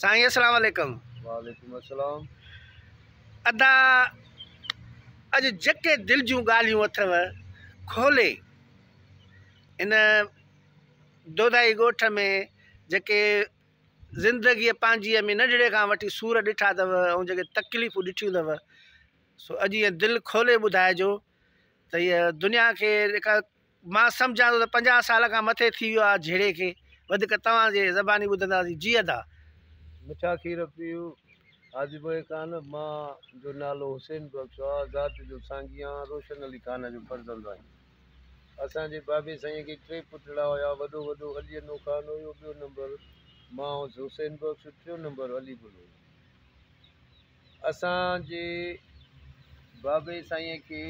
साईं वालेकुम वालेकुम अस्सलाम अदा अज जके दिल जूं ॻाल्हियूं अथव खोले इन दोदाई गोठ में जके ज़िंदगीअ पंहिंजीअ में नडड़े खां वठी सूर ॾिठा अथव ऐं जेके तकलीफ़ूं ॾिठियूं अथव सो अॼु इएं दिलि खोले ॿुधाइजो त हीअ दुनिया खे मां समुझां थो त पंजाह साल खां मथे थी वियो आहे जहिड़े खे वधीक तव्हांजे ज़बानी ॿुधंदासीं जीअदा मिठा खीर पीउ हाज़िब ख़ान मां जो नालो हुसैन बख़्श आहे आज़ात जो सांगी आहे रोशन अली ख़ान जो फर्ज़ंद फर्ज़ानी असांजे बाबे साईं खे टे पुतड़ा हुआ वॾो वॾो अली अनू ख़ान हुयो ॿियो नंबर मां हुउसि हुसैन बख़्श टियों नंबर अली पुलो असांजे बाबे साईंअ खे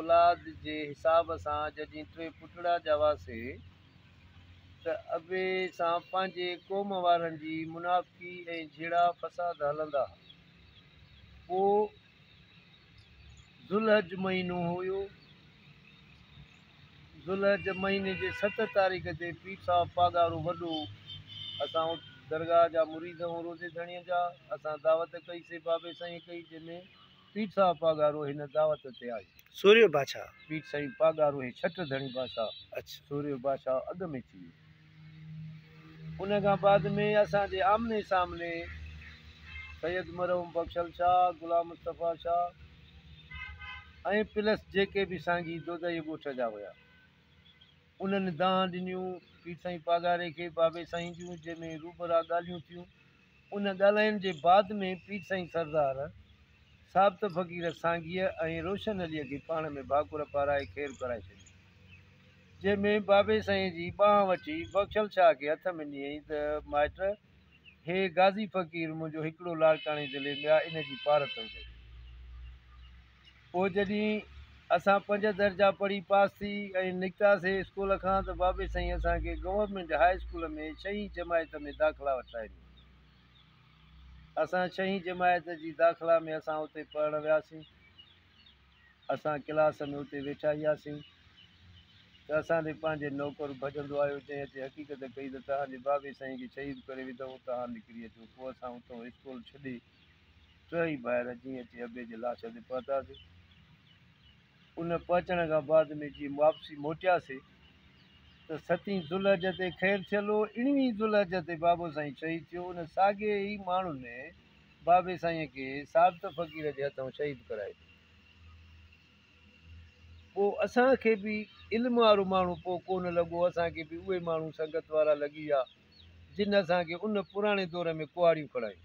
औलाद जे हिसाब सां जॾहिं टे पुतड़ा जा हुआसीं पंहिंजे क़ौम वारनि जी मुनाफ़ी हलंदा पोइ दुल महीनो हुयो ज़ुल महीने जे सत तारीख़ ते पीउ सां पाघारो वॾो असां दरगाह जा मुरीद रोज़े जा असां दावत कईसीं दावत ते आई बादशाह पीठ साईं धणीहूर्य बादशाह अॻु में थी वियो उन खां बाद में असांजे आमने सामने सैद मरहम बख़्शल शाह ग़ुलाम मुस्तफ़ा शाह ऐं प्लस जेके बि सागी दौद ई ॻोठ जा हुया उन्हनि दांह ॾिनियूं पीर साईं पाघारे खे बाबे साईं जूं जंहिंमें रूबरा ॻाल्हियूं थियूं उन ॻाल्हाइण जे बाद में पीर साईं सरदार साबित फ़क़ीर सांगीअ ऐं रोशन अलीअ खे पाण में भाकुर पाराए खे कराए छॾियो जंहिंमें बाबे साईं जी ॿांहुं वठी बख़्शल शाह खे हथ में ॾियईं त माइट हे गाज़ी फ़क़ीर मुंहिंजो हिकिड़ो लालकाणी ज़िले में आहे इन जी पारथ हुजे पोइ जॾहिं असां पंज दर्जा पढ़ी पास थी ऐं निकितासीं स्कूल खां त बाबे साईं असांखे गवर्नमेंट हाई स्कूल में छहीं जमायत में दाख़िला वठाए ॾिनी असां छहीं जमायत जी दाख़िला में असां उते पढ़णु वियासीं असां क्लास में उते वेठा वियासीं त असां ते पंहिंजे नौकर भॼंदो आहियो जंहिं हिते हक़ीक़त कई त तव्हांजे बाबे साईं खे शहीद करे वेंदो तव्हां निकिरी अचो पोइ असां हुतां स्कूल छॾे टई ॿाहिरि जीअं अॻे जे लाश ते पहुतासीं उन पहुचण खां बाद में जीअं वापसी मोटियासीं त सतीं दुल्ह ते ख़ैरु थियल हो इणवीह दुल्ह ते बाबो साईं शहीद थियो उन साॻे ई माण्हुनि बाबे साईं खे साबित फ़क़ीर जे हथो शहीद कराए पोइ असांखे बि इल्मु वारो माण्हू पोइ कोन लॻो असांखे बि उहे माण्हू संगत वारा लॻी विया जिन असांखे उन पुराणे दौर में कुआरियूं खणायूं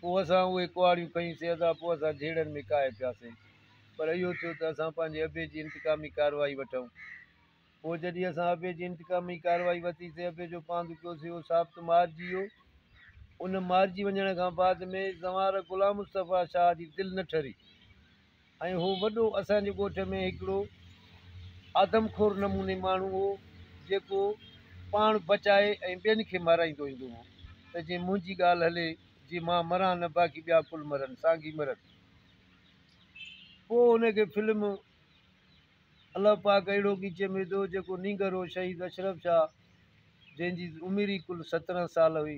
पोइ असां उहे कुआरियूं खयूंसीं असां पोइ असां झेड़नि में काए पियासीं पर इहो थियो त असां पंहिंजे अबे जी इंतामी कारवाई वठूं पोइ जॾहिं असां अबे जी इंतामी कारवाई वरितीसीं अबे जो कयोसीं उहो साबित मारिजी वियो उन मारिजी वञण खां बाद में ज़वार ग़ुलाम मुस्तफा शाह जी दिलि न ठरी ऐं हू वॾो असांजे ॻोठ में हिकिड़ो आदमखोर नमूने माण्हू हो जेको पाण बचाए ऐं ॿियनि खे माराईंदो ईंदो हो त जीअं मुंहिंजी ॻाल्हि हले जीअं मां मरां न बाक़ी ॿिया कुल मरनि साॻी मरनि पोइ हुन खे फिल्म पाक अहिड़ो गीचे में विधो जेको निंगर हो शहीद अशरफ शाह जंहिंजी उमिरि ई कुल सत्रहं साल हुई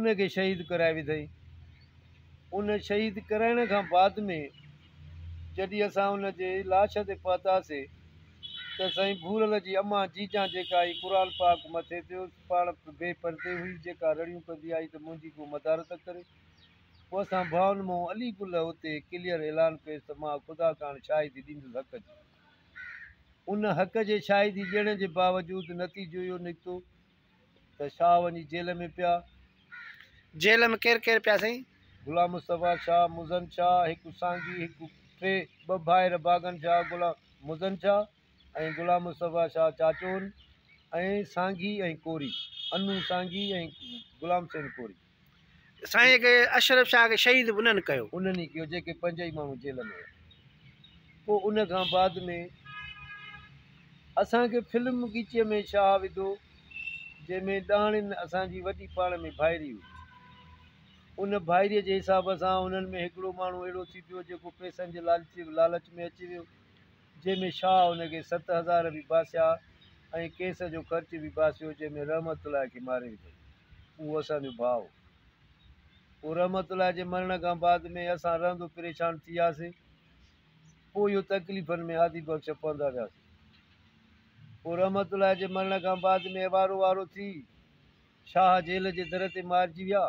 उनखे शहीद कराए विधई उन शहीद कराइण खां बाद में जॾहिं असां जे लाश ते पहुतासीं त साईं भूरल जी अम्मा जीका हुई मुंहिंजी करे पोइ असां भावन मां उन हक़ जे ॾियण जे बावजूदि नतीजो इहो निकितो त शाह वञी जेल में पिया जेल में टे ॿ भाइर बागन बागनशाह गुलाम मुज़न मुज़नशाह ऐं ग़ुलाम सफ़ा शाह चाचोन ऐं सांगी ऐं कोरी अनु सांगी ऐं गुलाम सेन कोरी साईं खे खे अशरफ शाह शहीद उन्हनि कयो उन्हनि कयो जेके पंज ई माण्हू जेल में हुआ पोइ उन खां बाद में असांखे फिल्म गीचीअ में छा विधो जंहिंमें ॾहाड़नि असांजी वॾी पाण में भाइरी हुई उन भाई जे हिसाब सां उन्हनि में हिकिड़ो माण्हू अहिड़ो थी पियो जेको पैसनि जे लालच लालच में अची वियो जंहिंमें शाह हुनखे सत हज़ार बि बासिया ऐं केस जो ख़र्चु बि बासियो जंहिंमें रहमत लाइ खे मारे विधो उहो असांजो भाउ हो रहमत लाइ जे मरण खां बाद में असां रहंदो परेशान थी वियासीं पोइ इहो तकलीफ़ुनि में आदि बख़्श पवंदा वियासीं पोइ रहमत लाइ जे मरण खां बाद में वारो वारो थी शाह जेल जे दर ते मारिजी विया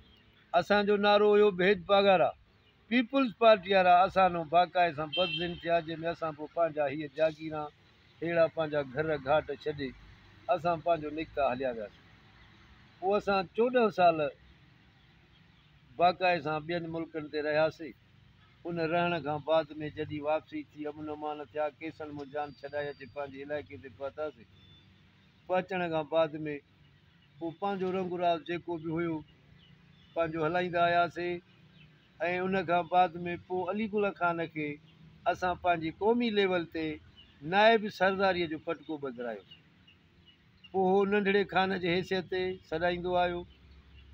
असांजो नारो हुयो भेद बागारा पीपुल्स पार्टी वारा असां बाक़ाए सां बदज़ीन थिया जंहिंमें असां पोइ पंहिंजा हीअ जागीरा अहिड़ा पंहिंजा घर घाट छॾे असां पंहिंजो निकिता हलिया वियासीं पोइ असां चोॾहं साल बाक़ाए सां ॿियनि मुल्क़नि ते रहियासीं हुन रहण खां बाद में जॾहिं वापसी थी अमन अमान थिया केसनि मु जान छॾाए अचे पंहिंजे इलाइक़े ते पहुतासीं पहुचण खां बाद में पोइ पंहिंजो रंग जेको बि हुयो पंहिंजो हलाईंदा हुआसीं ऐं उन खां बाद में पोइ अली गुल खान खे असां पंहिंजी क़ौमी लेवल ते नाइब सरदारीअ जो पटको बदिरायो पोइ उहो नंढिड़े खान जे हैसियत ते सॾाईंदो आयो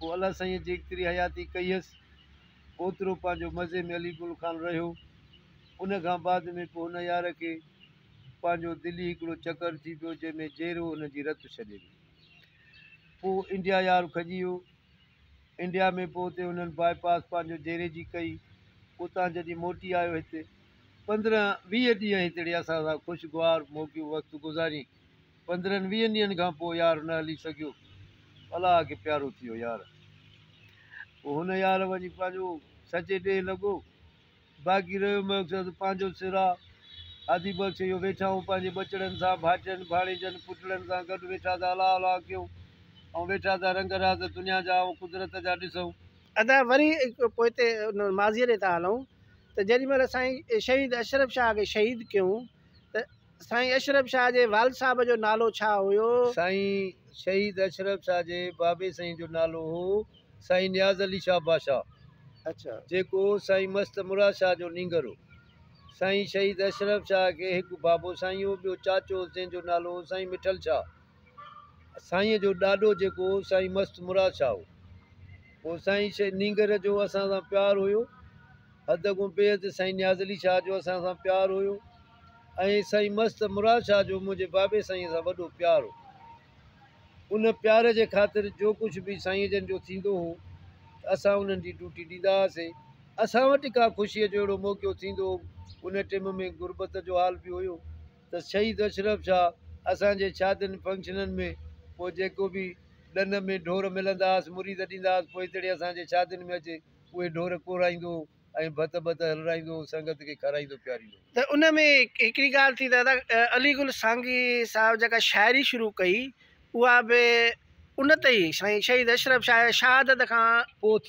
पोइ अला साईंअ जेतिरी हयाती कई हुअसि ओतिरो पंहिंजो मज़े में अली गुल ख़ान रहियो उन खां बाद में पोइ हुन यार खे पंहिंजो दिल्ली हिकिड़ो चकर थी पियो जंहिंमें जहिड़ो हुनजी रतु छॾे पोइ इंडिया यार खॼी वियो इंडिया में पोइ हुते हुननि बाएपास पंहिंजो जेरे जी कई उतां जॾहिं मोटी आयो हिते पंद्रहं वीह ॾींहं हिते असां सां ख़ुशगवार मोकिलियो वक़्तु गुज़ारी पंद्रहनि वीहनि ॾींहनि खां पोइ यार न हली सघियो अलाह खे प्यारो थी वियो यार पोइ हुन यार वञी पंहिंजो सॼे ॾे लॻो बाक़ी रहियो मक्श पंहिंजो सिर आहे आदि बख़्श इहो वेठा आहियूं पंहिंजे ॿचड़नि सां भाॼियुनि भाणेजनि पुटड़नि सां गॾु वेठा त अलाह अलाह कयूं माज़ीअ ते हलूं जेॾीमहिल शहीद अशरफ शाह खे शहीद कयूं अशरफ शाह साहिब जो नालो छा शहीद अशरफ शाह जे बाबे साईं जो नालो न्याज़ अली शाह बादशाह जेको मस्त मुराद शाह अशरफ शाह खे हिकु बाबो साईं चाचो जंहिंजो नालो साईं जो ॾाॾो जेको हो साईं मस्तु मुराद शाह हो पोइ साईं नींगर जो असां सां प्यारु हुयो हद खां बेहद साईं न्याज़ली शाह जो असां सां प्यारु हुयो ऐं साईं मस्तु मुराद शाह जो मुंहिंजे बाबे साईं सां वॾो प्यारु हो उन प्यार जे ख़ातिर जो कुझु बि साईं जन जो थींदो हो असां उन्हनि जी ड्यूटी ॾींदा हुआसीं असां वटि का ख़ुशीअ जो अहिड़ो मौक़ो थींदो हो उन टाइम में गुरबत जो हाल बि हुयो त शहीद अशरफ शाह असांजे शादियुनि फंक्शननि में पोइ जेको बि ॾन में ढोर मिलंदासीं मुरीद ॾींदा पोइ असांजे शादियुनि में अचे उहे ढोर कोराईंदो ऐं भत भतु हलाईंदो संगत खे खाराईंदो पीआरींदो त उन में हिकिड़ी ॻाल्हि थी त अलीगुल सांगी साहिब जेका शाइरी शुरू कई उहा बि उन ते ई साईं शहीद अशरफ शाह शहादत खां पोइ